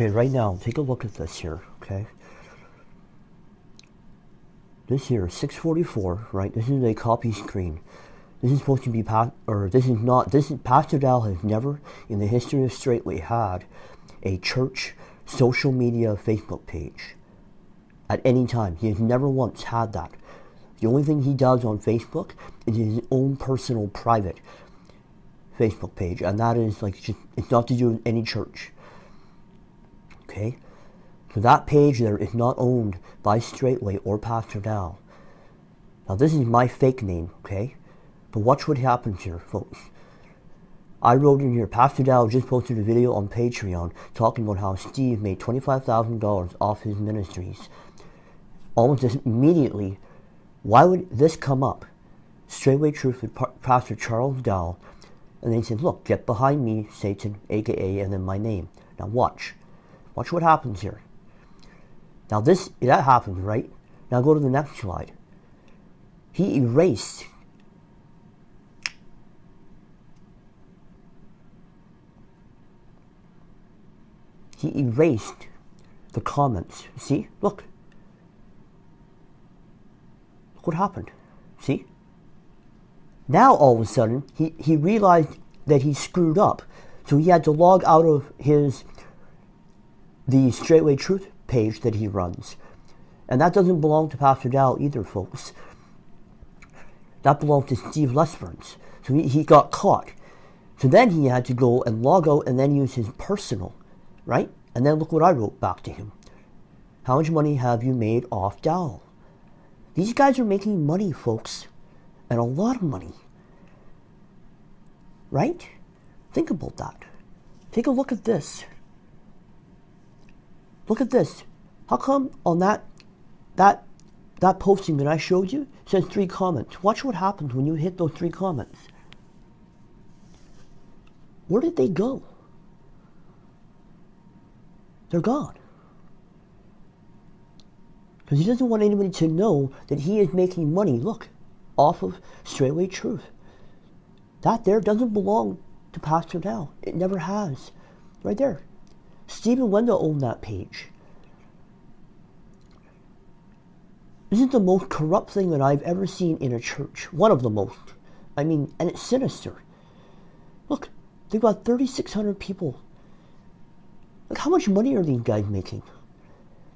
Okay, right now, take a look at this here, okay? This here, 644, right? This is a copy screen. This is supposed to be, or this is not, this is, Pastor Dal has never, in the history of Straitway, had a church social media Facebook page at any time. He has never once had that. The only thing he does on Facebook is his own personal private Facebook page, and that is like just, it's not to do with any church. Okay? So that page there is not owned by Straitway or Pastor Dal. Now this is my fake name, okay? But watch what happens here, folks. I wrote in here, Pastor Dal just posted a video on Patreon talking about how Steve made $25,000 off his ministries. Almost immediately, why would this come up? Straitway Truth with Pastor Charles Dow. And then he said, look, get behind me, Satan, aka, and then my name. Now watch. Watch what happens here. Now this, that happens, right? Now go to the next slide. He erased he erased the comments. See? Look. Look what happened. See? Now all of a sudden he, he realized that he screwed up. So he had to log out of his the Straitway Truth page that he runs. And that doesn't belong to Pastor Dow either, folks. That belongs to Steve Lesburns. So he, he got caught. So then he had to go and log out and then use his personal, right? And then look what I wrote back to him. How much money have you made off Dow? These guys are making money, folks. And a lot of money. Right? Think about that. Take a look at this. Look at this. How come on that that that posting that I showed you says three comments? Watch what happens when you hit those three comments. Where did they go? They're gone. Because he doesn't want anybody to know that he is making money, look, off of Straitway Truth. That there doesn't belong to Pastor Dal. It never has. Right there. Stephen Wendell owned that page. This is the most corrupt thing that I've ever seen in a church. One of the most. I mean, and it's sinister. Look, they've got 3,600 people. Look, how much money are these guys making?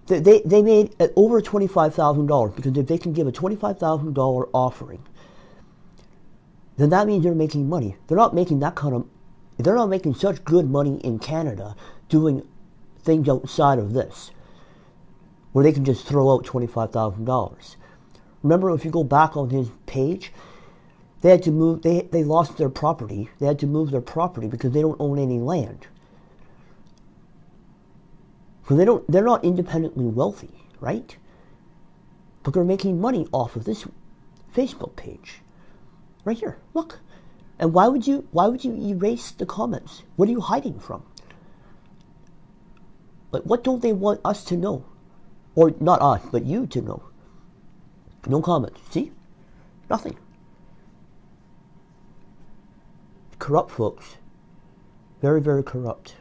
They, they, they made uh, over $25,000 because if they can give a $25,000 offering, then that means they're making money. They're not making that kind of, they're not making such good money in Canada doing things outside of this, where they can just throw out $25,000. Remember, if you go back on his page, they had to move, they, they lost their property. They had to move their property because they don't own any land. So they don't, they're not independently wealthy, right? But they're making money off of this Facebook page. Right here, look. And why would you, why would you erase the comments? What are you hiding from? But what don't they want us to know? Or not us, but you to know? No comment. See? Nothing. Corrupt folks. Very, very corrupt.